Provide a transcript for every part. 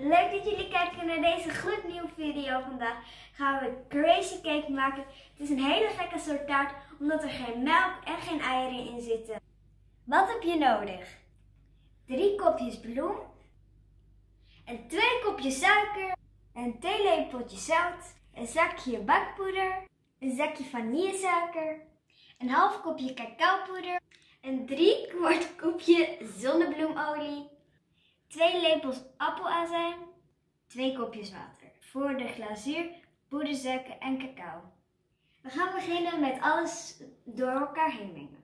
leuk dat jullie kijken naar deze gloednieuwe video. Vandaag gaan we crazy cake maken. Het is een hele gekke soort taart, omdat er geen melk en geen eieren in zitten. Wat heb je nodig? Drie kopjes bloem. En twee kopjes suiker. Een theelepeltje zout. Een zakje bakpoeder. Een zakje vanillesuiker. Een half kopje cacaopoeder. Een drie kwart kopje zonnebloemolie. 2 lepels appelazijn, 2 kopjes water. Voor de glazuur, poedersuiker en cacao. We gaan beginnen met alles door elkaar heen mengen.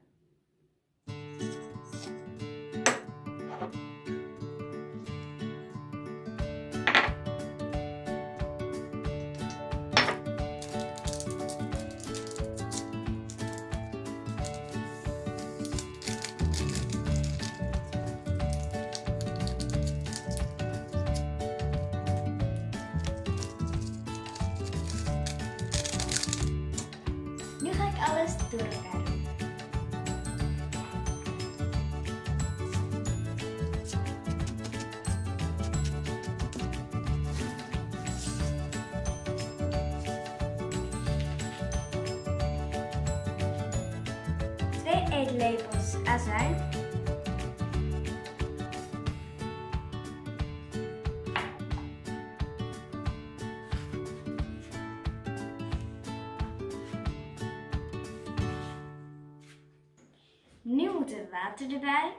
Ik alles door elkaar doen. Twee eetlepels azijn. Moet er water erbij.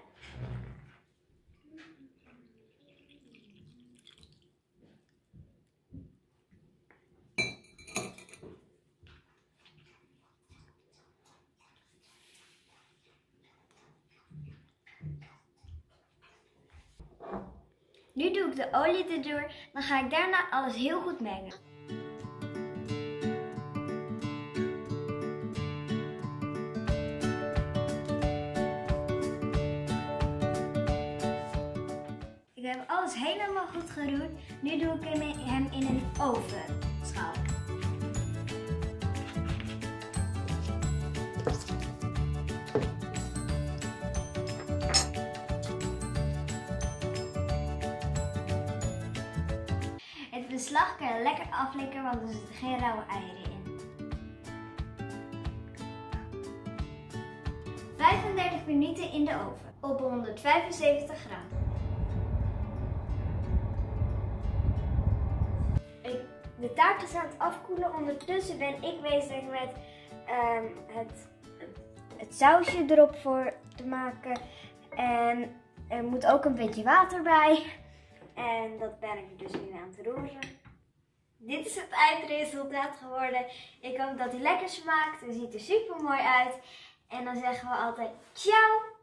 Nu doe ik de olie erdoor, dan ga ik daarna alles heel goed mengen. Ik heb alles helemaal goed geroerd. Nu doe ik hem in- hem in een ovenschaal. Het beslag kan je lekker aflikken, want er zitten geen rauwe eieren in. 35 minuten in de oven op 175 graden. De taart is aan het afkoelen. Ondertussen ben ik bezig met ehm, het, het sausje erop voor te maken. En er moet ook een beetje water bij. En dat ben ik dus nu aan het roeren. Dit is het eindresultaat geworden. Ik hoop dat hij lekker smaakt. Het ziet er super mooi uit. En dan zeggen we altijd ciao